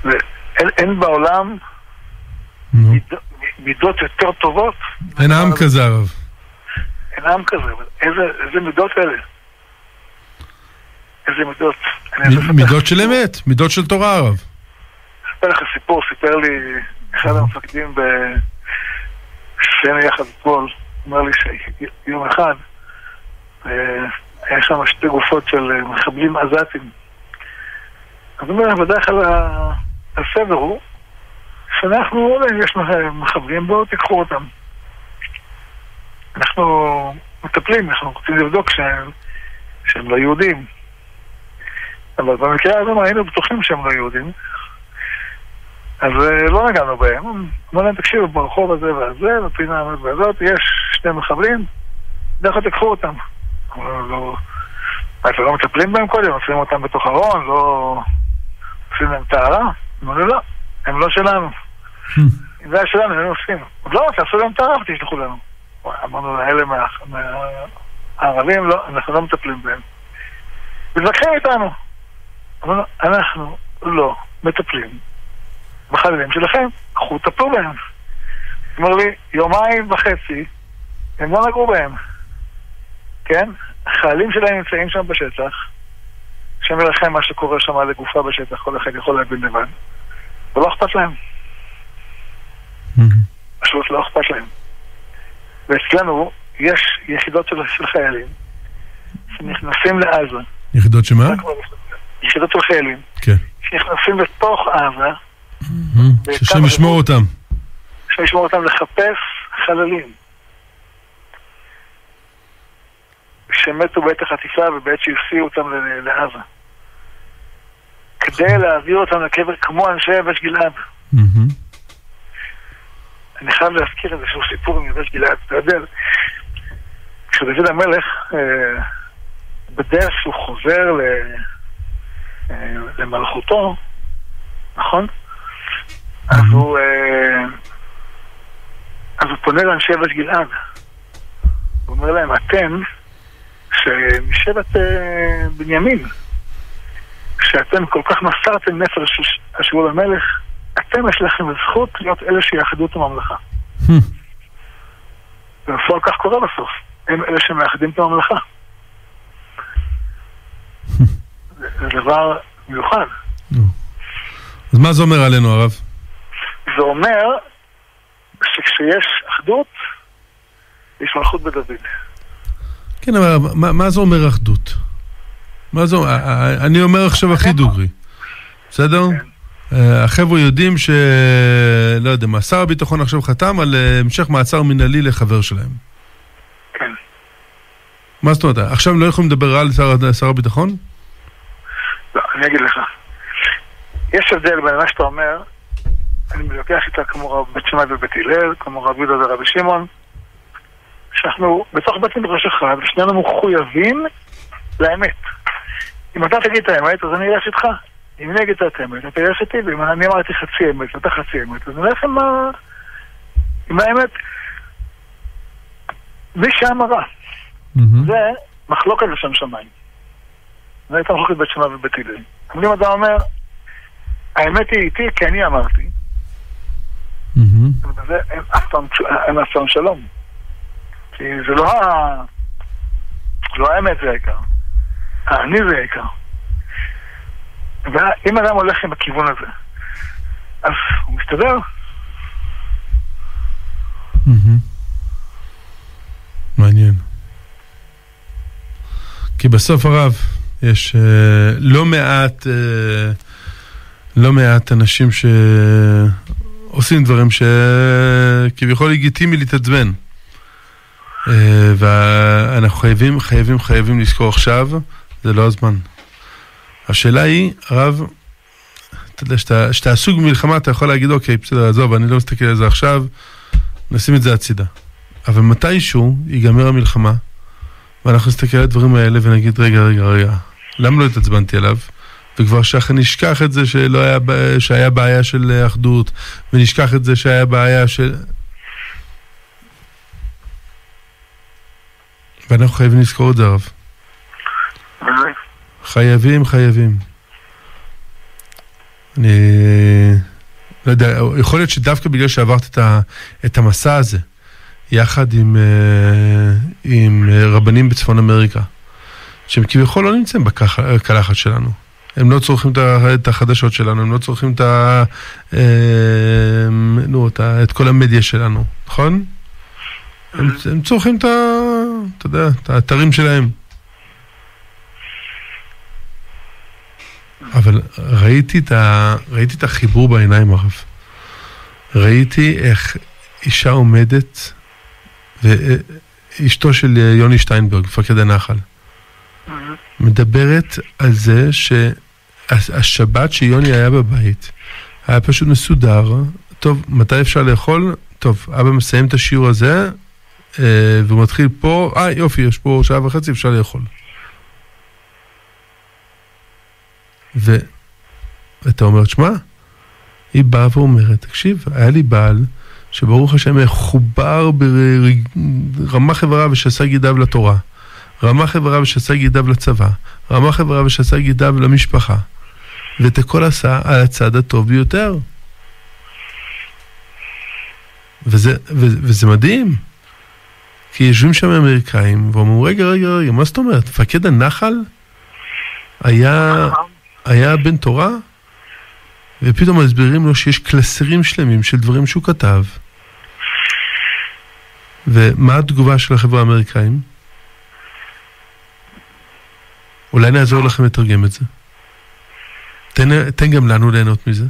ואין אין בעולם. מיד- מידות יותר טובות. אין עם כזה הרב. אין עם כזה, אבל איזה, איזה מידות אלה? איזה מידות? מידות של. אמת, מידות של תורה הרב. אספר לך סיפור, סיפר לי אחד המפקדים בסצנה יחד אתמול, אומר לי שיום אחד אה, היה שם שתי גופות של מחבלים עזתים. אז הוא אומר, בדרך כלל הסדר הוא שאנחנו, לא יש מחבלים, בואו תיקחו אותם. אנחנו מטפלים, אנחנו רוצים לבדוק שהם, שהם לא יהודים. אבל במקרה הזה היינו בטוחים שהם לא יהודים. אז אה, לא נגענו בהם. אמר להם, תקשיבו, ברחוב הזה והזה, בפינה הזאת והזאת, יש שני מחבלים, לכו תיקחו אותם. אמרו, לא, אתם לא מטפלים בהם קודם? עושים אותם בתוך ארון, לא עושים להם טהרה? אמרו לי, לא, הם לא שלנו. אם זה היה שלנו, היינו עושים. לא, תעשו להם טהרה ותשלחו לנו. אמרנו לאלה מה- מהערבים, לא, אנחנו לא מטפלים בהם. מתווכחים איתנו. אמרנו, אנחנו לא מטפלים בחיילים שלכם, קחו טפלו בהם. אומר לי, יומיים וחצי, הם לא נגעו בהם. כן? החיילים שלהם נמצאים שם בשטח, השם ירחם מה שקורה שם לגופה בשטח, כל אחד יכול להבין לבד. ולא אכפת להם, פשוט לא אכפת להם. ואצלנו יש יחידות של, של חיילים שנכנסים לעזה, יחידות שמה? יחידות של חיילים, כן. שנכנסים לתוך עזה, שהשם ישמור אותם. שישמור אותם לחפש חללים. שמתו בעת החטיפה ובעת שהסיעו אותם לעזה. כדי להעביר אותם לקבר כמו אנשי יבש גלעד. אני חייב להזכיר איזשהו סיפור עם יבש גלעד. אתה יודע, כשדוד המלך, אה, בדרך שהוא חוזר ל... אה, למלכותו, נכון? אז הוא, אה, אז הוא פונה לאנשי יבש גלעד. הוא אומר להם, אתם, שמשבט אה, בנימין, שאתם כל כך מסרתם נפש על שאול המלך, אתם יש לכם זכות להיות אלה שיאחדו את הממלכה. ובפועל כך קורה בסוף. הם אלה שמאחדים את הממלכה. זה דבר מיוחד. אז מה זה אומר עלינו הרב? זה אומר שכשיש אחדות, יש מלכות בדוד. כן, אבל מה- מה זה אומר אחדות? מה זה אומר? א- א- אני אומר עכשיו הכי דוגרי, בסדר? אה, החבר'ה יודעים ש... לא יודע מה, שר הביטחון עכשיו חתם על אה, המשך מעצר מינהלי לחבר שלהם. כן. מה זאת אומרת? עכשיו הם לא יכולים לדבר על שר- שר הביטחון? לא, אני אגיד לך. יש הבדל בין מה שאתה אומר, אני מתווכח איתה כמו רב בית שמאי ובית הלל, כמו רב יהודה ורבי שמעון, שאנחנו בתוך בית מדרש אחד, ושנינו מחויבים לאמת. אם אתה תגיד את האמת, אז אני אלך איתך. אם אני אגיד את האמת, אתה אלך איתי, ואם אני אמרתי חצי אמת ואתה חצי אמת, אז נלך עם, ה... עם האמת. בלי שם. מהמם. זה מחלוקת לשם שמיים. זה הייתה מחלוקת בית שמאי ובית הלל. אבל אם אדם אומר, האמת היא איתי כי אני אמרתי. ובזה אין אף פעם, שלום. כי זה לא. לא האמת זה העיקר. האני זה העיקר. ואם אדם הולך עם הכיוון הזה, אז הוא מסתדר. מעניין. כי בסוף הרב, יש אה, לא מעט, אה, לא מעט אנשים שעושים דברים שכביכול לגיטימי להתעצבן. אה, ואנחנו חייבים, חייבים, חייבים לזכור עכשיו, זה לא הזמן. השאלה היא, הרב, אתה יודע, שאתה, שאתה עסוק במלחמה, אתה יכול להגיד, אוקיי, בסדר, עזוב, אני לא מסתכל על זה עכשיו, נשים את זה הצידה. אבל מתישהו ייגמר המלחמה, ואנחנו נסתכל על הדברים האלה ונגיד, רגע, רגע, רגע, למה לא התעצבנתי עליו? וכבר שאנחנו נשכח את זה שלא היה, שהיה בעיה של אחדות, ונשכח את זה שהיה בעיה של... ואנחנו חייבים לזכור את זה, הרב. חייבים, חייבים. אני לא יודע, יכול להיות שדווקא בגלל שעברת את, ה, את המסע הזה, יחד עם, אה, עם אה, רבנים בצפון אמריקה, שהם כביכול לא נמצאים בקלחת שלנו. הם לא צורכים את החדשות שלנו, הם לא צורכים את, ה, אה, נו, את, ה, את כל המדיה שלנו, נכון? הם, הם צורכים את, ה, אתה יודע, את האתרים שלהם. אבל ראיתי את, ה... ראיתי את החיבור בעיניים, הרב. ראיתי איך אישה עומדת, ואשתו של יוני שטיינברג, מפקד הנחל, מדברת על זה שהשבת שיוני היה בבית, היה פשוט מסודר. טוב, מתי אפשר לאכול? טוב, אבא מסיים את השיעור הזה, אה, והוא מתחיל פה, אה יופי, יש פה שעה וחצי, אפשר לאכול. ו... ואתה אומר, שמע, היא באה ואומרת, תקשיב, היה לי בעל שברוך השם מחובר ברמ"ח איבריו ושס"ה גידיו לתורה, רמ"ח איבריו ושס"ה גידיו לצבא, רמ"ח איבריו ושס"ה גידיו למשפחה, ואת הכל עשה על הצד הטוב ביותר. וזה, ו- וזה מדהים, כי יושבים שם אמריקאים ואומרים, רגע, רגע, רגע, מה זאת אומרת? מפקד הנחל היה... היה בן תורה, ופתאום מסבירים לו שיש קלסרים שלמים של דברים שהוא כתב. ומה התגובה של החברה האמריקאים? אולי נעזור לכם לתרגם את זה. תן, תן גם לנו ליהנות מזה.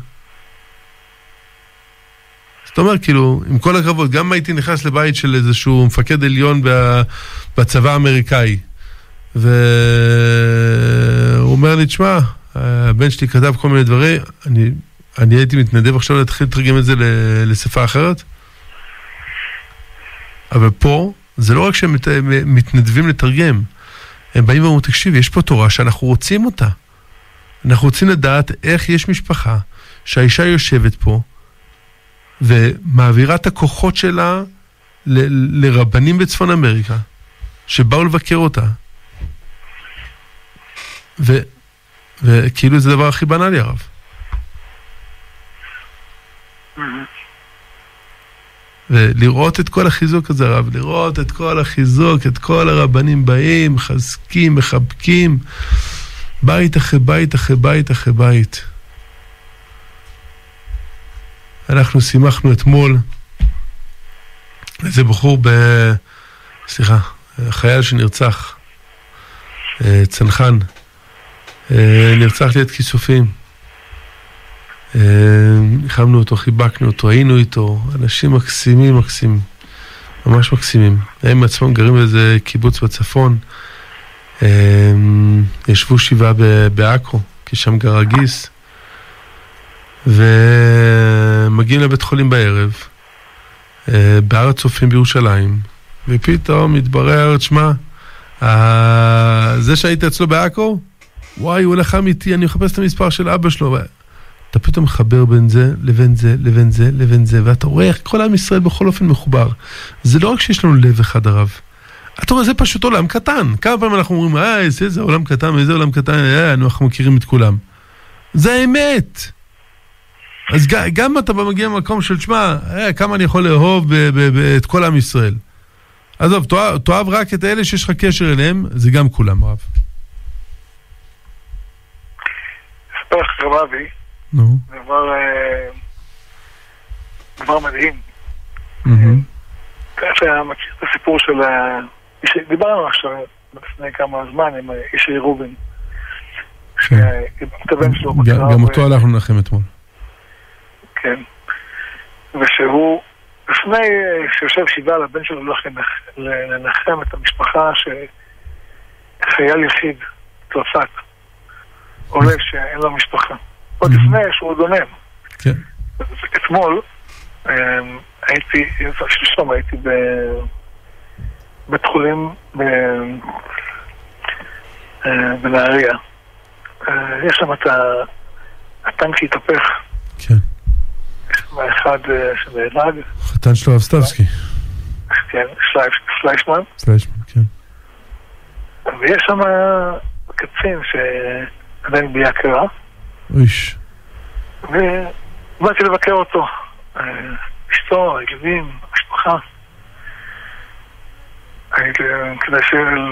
זאת אומרת, כאילו, עם כל הכבוד, גם אם הייתי נכנס לבית של איזשהו מפקד עליון בצבא האמריקאי, והוא אומר לי, תשמע, הבן שלי כתב כל מיני דברים, אני, אני הייתי מתנדב עכשיו להתחיל לתרגם את זה לשפה אחרת. אבל פה, זה לא רק שהם מת, מתנדבים לתרגם, הם באים ואומרים, תקשיב, יש פה תורה שאנחנו רוצים אותה. אנחנו רוצים לדעת איך יש משפחה שהאישה יושבת פה ומעבירה את הכוחות שלה ל, לרבנים בצפון אמריקה שבאו לבקר אותה. ו... וכאילו זה הדבר הכי בנאלי, הרב. ולראות את כל החיזוק הזה, הרב, לראות את כל החיזוק, את כל הרבנים באים, מחזקים, מחבקים, בית אחרי בית אחרי בית אחרי בית. אנחנו שימחנו אתמול איזה בחור ב... סליחה, חייל שנרצח, צנחן. נרצח ליד כיסופים. ניחמנו אותו, חיבקנו אותו, היינו איתו, אנשים מקסימים מקסימים, ממש מקסימים. הם עצמם גרים באיזה קיבוץ בצפון, ישבו שבעה בעכו, כי שם גר הגיס, ומגיע מגיעים לבית חולים בערב, אה, בהר הצופים בירושלים, ופתאום מתברר, תשמע, אה, זה שהיית אצלו בעכו, וואי, הוא הולך אמיתי, אני מחפש את המספר של אבא שלו. אתה פתאום מחבר בין זה לבין זה לבין זה לבין זה, ואתה רואה איך כל עם ישראל בכל אופן מחובר. זה לא רק שיש לנו לב אחד הרב. אתה רואה, זה פשוט עולם קטן. כמה פעמים אנחנו אומרים, אה, זה, זה עולם קטן, איזה עולם קטן, אה, אנחנו מכירים את כולם. זה האמת. אז גם אתה מגיע למקום של, שמע, אה, כמה אני יכול לאהוב את כל עם ישראל. עזוב, תאהב רק את אלה שיש לך קשר אליהם, זה גם כולם, רב. לך רבי, נו. זה דבר, אה, דבר מדהים. אתה מכיר את הסיפור של. דיברנו עכשיו לפני כמה זמן עם אישי רובין. כן. גם אותו הלכנו לנחם אתמול. כן. ושהוא, לפני שיושב שבעה לבן שלו הולך לנחם את המשפחה שחייל יחיד, צרפת, עולה שאין לו משפחה. עוד לפני שהוא דונם. כן. אתמול הייתי, שלשום הייתי בבית חולים בנהריה. יש שם את הטנק שהתהפך. כן. האחד שנהרג. חתן שלו אבסטבסקי. כן, סליישמן. סליישמן, כן. ויש שם קצין שעדיין בלי הכרה. איש. ובאתי לבקר אותו. אשתו, הילדים, המשפחה. כדי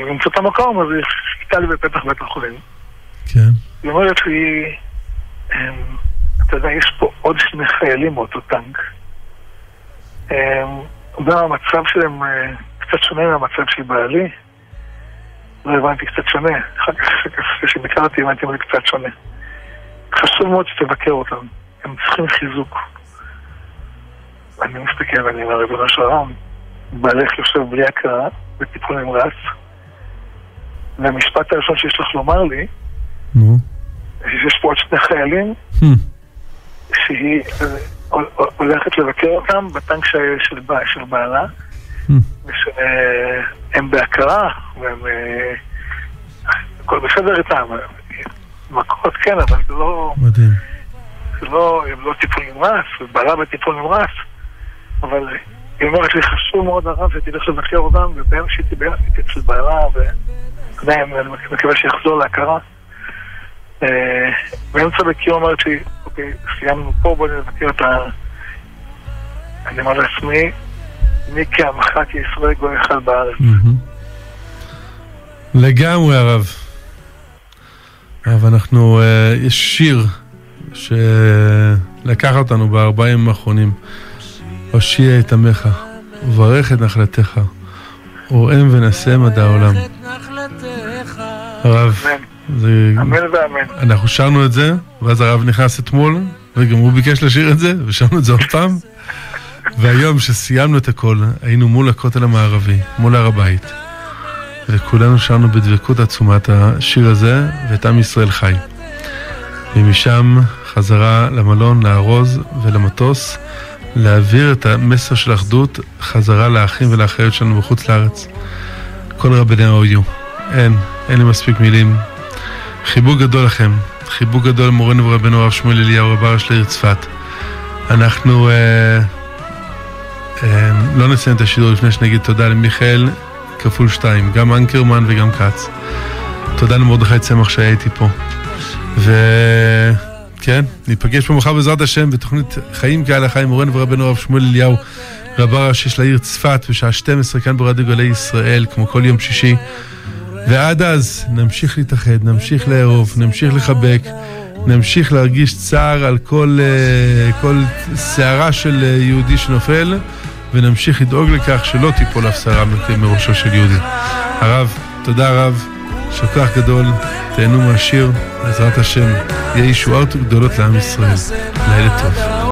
למצוא את המקום, אז היא חיכתה לי בפתח בית החולים. כן. היא אומרת לי, אתה יודע, יש פה עוד שני חיילים באותו טנק. גם המצב שלהם קצת שונה מהמצב של בעלי. לא הבנתי, קצת שונה. אחר כך, כשביקרתי, הבנתי מה קצת שונה. חשוב מאוד שתבקר אותם. הם צריכים חיזוק. אני מסתכל ואני אומר, ריבונו של עולם, בעלך יושב בלי הכרה, בטיפול נמרץ, והמשפט הראשון שיש לך לומר לי, נו. שיש פה עוד שני חיילים, שהיא הולכת לבקר אותם בטנק של בעלה, ושהם בהכרה, והם... הכל בסדר איתם. מכות כן, אבל זה לא... מדהים. זה לא, הם לא טיפול נמרץ, בעלה בטיפול נמרץ, אבל היא אומרת לי, חשוב מאוד הרב שתלך לבקר אותם, וביום שהייתי ביחד אצל בעלה, ועדיין אני מקווה שיחזור להכרה. באמצע בקיר אומרת לי, אוקיי, סיימנו פה, בואי נבקר את ה... אני אומר לעצמי, מי כעמך כישראל גוי אחד בארץ. לגמרי הרב. אבל אנחנו, יש שיר שלקח אותנו בארבעים האחרונים. הושיע את עמך, וברך את נחלתך, אורם ונשא מדע העולם. הרב, זה... אמן ואמן. אנחנו שרנו את זה, ואז הרב נכנס אתמול, וגם הוא ביקש לשיר את זה, ושרנו את זה עוד פעם. והיום, שסיימנו את הכל, היינו מול הכותל המערבי, מול הר הבית. וכולנו שרנו בדבקות עצומה את השיר הזה, ואת עם ישראל חי. ומשם חזרה למלון, לארוז ולמטוס. להעביר את המסר של אחדות חזרה לאחים ולאחיות שלנו בחוץ לארץ. כל רבני ה-OU. אין, אין לי מספיק מילים. חיבוק גדול לכם, חיבוק גדול למורנו ורבנו הרב שמואל אליהו רב הראש לעיר צפת. אנחנו אה, לא נסיים את השידור לפני שנגיד תודה למיכאל כפול שתיים, גם אנקרמן וגם כץ. תודה למרדכי צמח שהיה איתי פה. ו... כן, ניפגש פה מחר בעזרת השם בתוכנית חיים כהלכה עם מורנו ורבנו הרב שמואל אליהו, רבה ראשי של העיר צפת, בשעה 12 כאן ברדיו גלי ישראל, כמו כל יום שישי. ועד אז נמשיך להתאחד, נמשיך לאהוב, נמשיך לחבק, נמשיך להרגיש צער על כל, כל שערה של uh, יהודי שנופל, ונמשיך לדאוג לכך שלא תיפול אף שערה מראשו של יהודי. הרב, תודה רב, כוח גדול, תהנו מהשיר, בעזרת השם, יהיה ישועות גדולות לעם ישראל. לילה טוב.